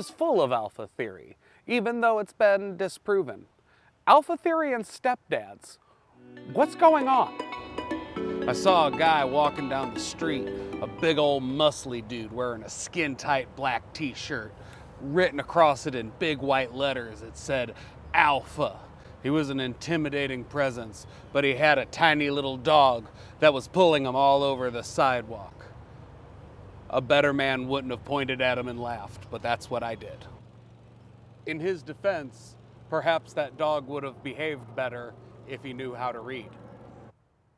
is full of alpha theory, even though it's been disproven. Alpha theory and stepdads. What's going on? I saw a guy walking down the street, a big old muscly dude wearing a skin tight black t shirt. Written across it in big white letters, it said Alpha. He was an intimidating presence, but he had a tiny little dog that was pulling him all over the sidewalk. A better man wouldn't have pointed at him and laughed, but that's what I did. In his defense, perhaps that dog would have behaved better if he knew how to read.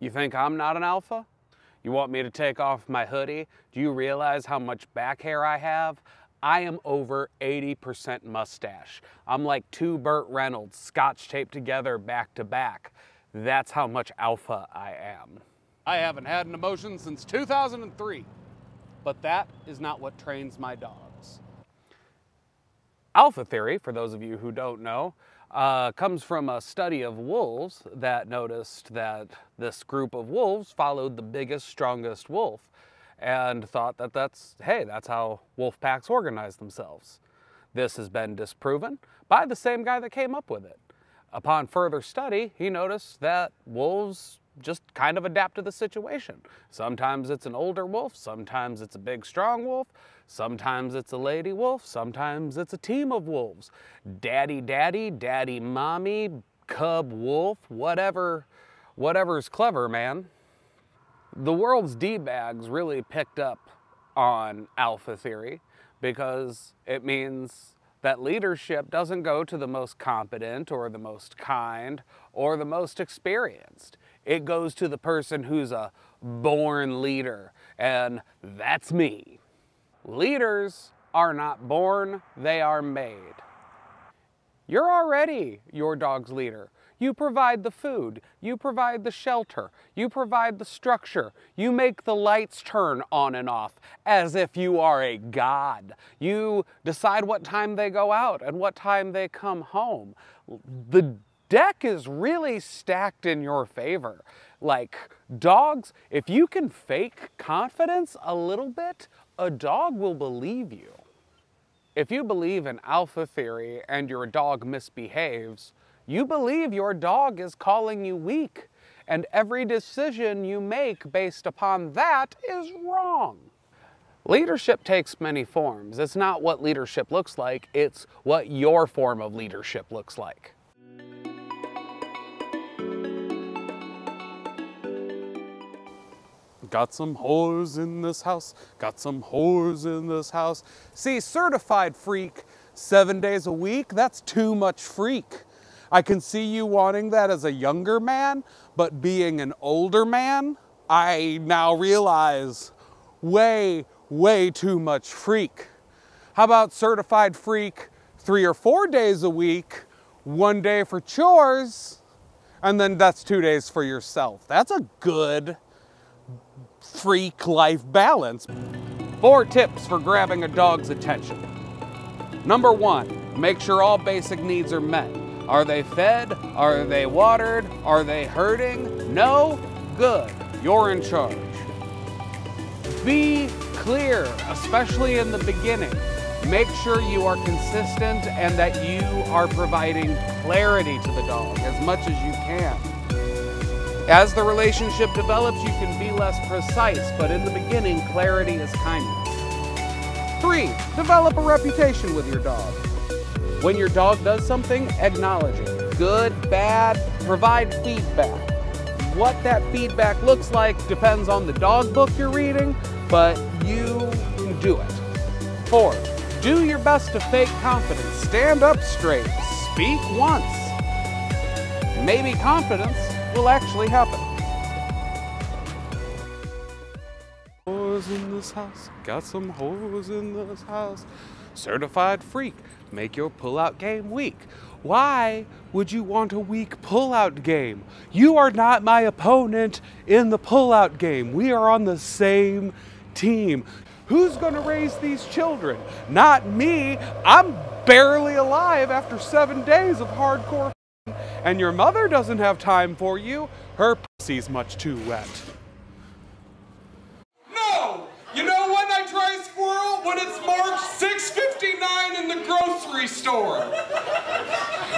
You think I'm not an alpha? You want me to take off my hoodie? Do you realize how much back hair I have? I am over 80% mustache. I'm like two Burt Reynolds scotch taped together back to back. That's how much alpha I am. I haven't had an emotion since 2003, but that is not what trains my dogs. Alpha theory, for those of you who don't know, uh, comes from a study of wolves that noticed that this group of wolves followed the biggest, strongest wolf and thought that that's, hey, that's how wolf packs organize themselves. This has been disproven by the same guy that came up with it. Upon further study, he noticed that wolves just kind of adapt to the situation. Sometimes it's an older wolf, sometimes it's a big strong wolf, sometimes it's a lady wolf, sometimes it's a team of wolves. Daddy daddy, daddy mommy, cub wolf, whatever, whatever's clever, man. The world's D-bags really picked up on alpha theory because it means that leadership doesn't go to the most competent or the most kind or the most experienced. It goes to the person who's a born leader, and that's me. Leaders are not born, they are made. You're already your dog's leader. You provide the food, you provide the shelter, you provide the structure, you make the lights turn on and off as if you are a god. You decide what time they go out and what time they come home. The deck is really stacked in your favor. Like dogs, if you can fake confidence a little bit, a dog will believe you. If you believe in alpha theory and your dog misbehaves, you believe your dog is calling you weak, and every decision you make based upon that is wrong. Leadership takes many forms. It's not what leadership looks like, it's what your form of leadership looks like. Got some whores in this house, got some whores in this house. See, certified freak, seven days a week, that's too much freak. I can see you wanting that as a younger man, but being an older man, I now realize way, way too much freak. How about certified freak three or four days a week, one day for chores, and then that's two days for yourself. That's a good freak life balance. Four tips for grabbing a dog's attention. Number one, make sure all basic needs are met. Are they fed? Are they watered? Are they hurting? No? Good. You're in charge. Be clear, especially in the beginning. Make sure you are consistent and that you are providing clarity to the dog as much as you can. As the relationship develops, you can be less precise, but in the beginning, clarity is kindness. Three, develop a reputation with your dog. When your dog does something, acknowledge it. Good, bad, provide feedback. What that feedback looks like depends on the dog book you're reading, but you do it. Four, do your best to fake confidence. Stand up straight. Speak once. Maybe confidence will actually happen. Whores in this house, got some whores in this house. Certified freak, make your pullout game weak. Why would you want a weak pullout game? You are not my opponent in the pullout game. We are on the same team. Who's going to raise these children? Not me. I'm barely alive after seven days of hardcore. And your mother doesn't have time for you. Her pussy's much too wet. No! You know when I try squirrel? when it's marked 6.59 in the grocery store?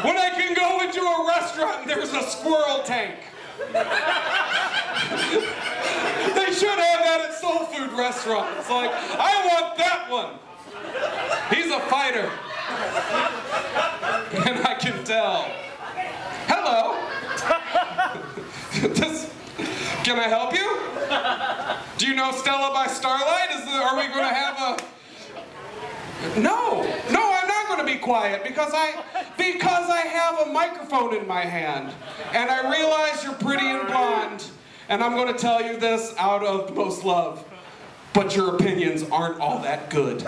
When I can go into a restaurant and there's a squirrel tank? they should have that at soul food restaurants. Like, I want that one. He's a fighter. And I can tell. Hello. this, can I help you? Do you know Stella by Starlight? Is are we going to have a... No, no, I'm not going to be quiet because I, because I have a microphone in my hand. And I realize you're pretty and blonde. And I'm going to tell you this out of the most love. But your opinions aren't all that good.